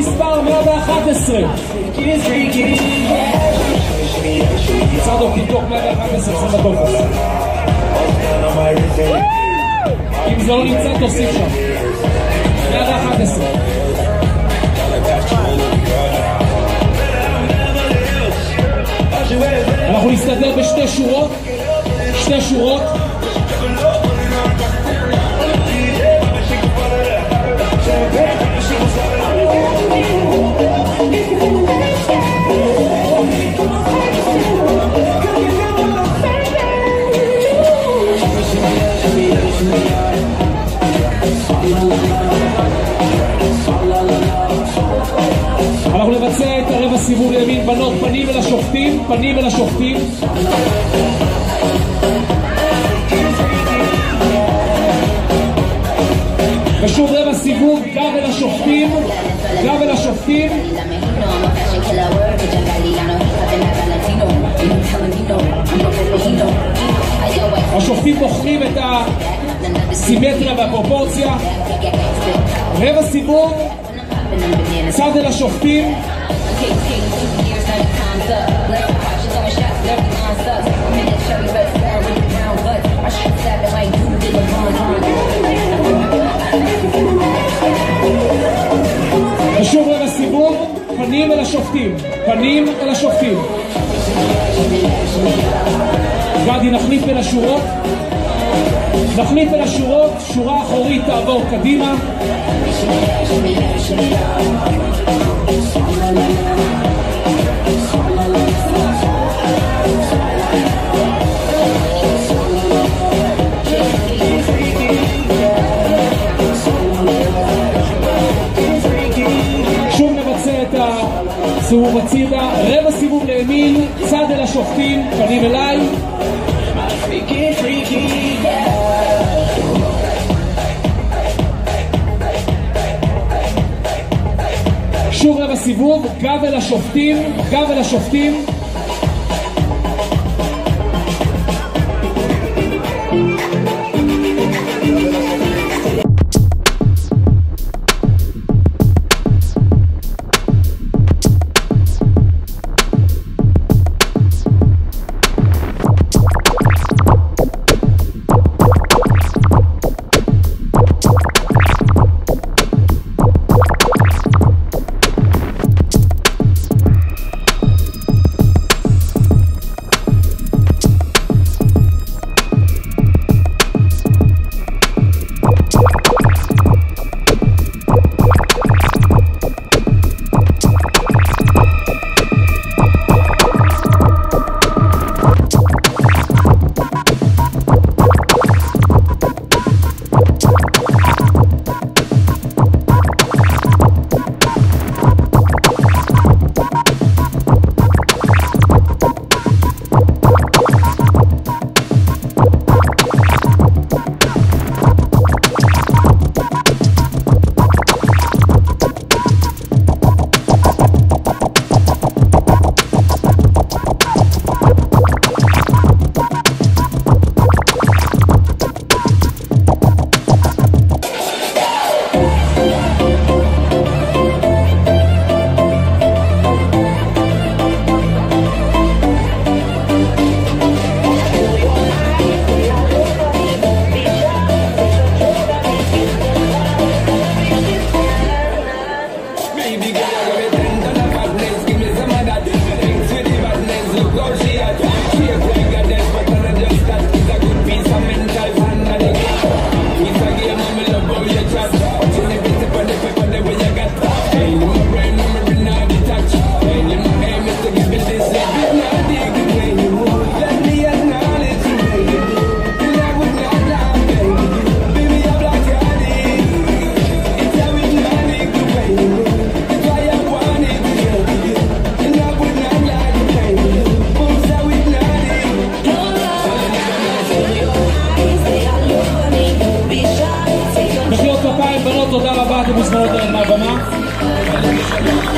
מספר 111. צדוק, תבדוק 111, שים בטופס. אם זה לא נמצא, תוסיף שם. 111. אנחנו נסתדר בשתי שורות, שתי שורות. סיבוב לימין בנות פנים אל השופטים, פנים אל השופטים. ושוב רבע סיבוב, גב אל השופטים, גב אל השופטים. השופטים בוחרים את הסימטריה והפרופורציה. רבע סיבוב, צד אל השופטים. ושוב רבע סיבוב, פנים אל השופטים, פנים אל השופטים. גדי, נחליף בין השורות. נחליף בין השורות, שורה אחורית תעבור קדימה. שוב נבצע את הסיבוב הצידה, רבע סיבוב לימין, צד אל השופטים, פנים אליי. שוב רבע סיבוב, גב אל השופטים, גב אל השופטים. hakkımız ne oldu onlar bana?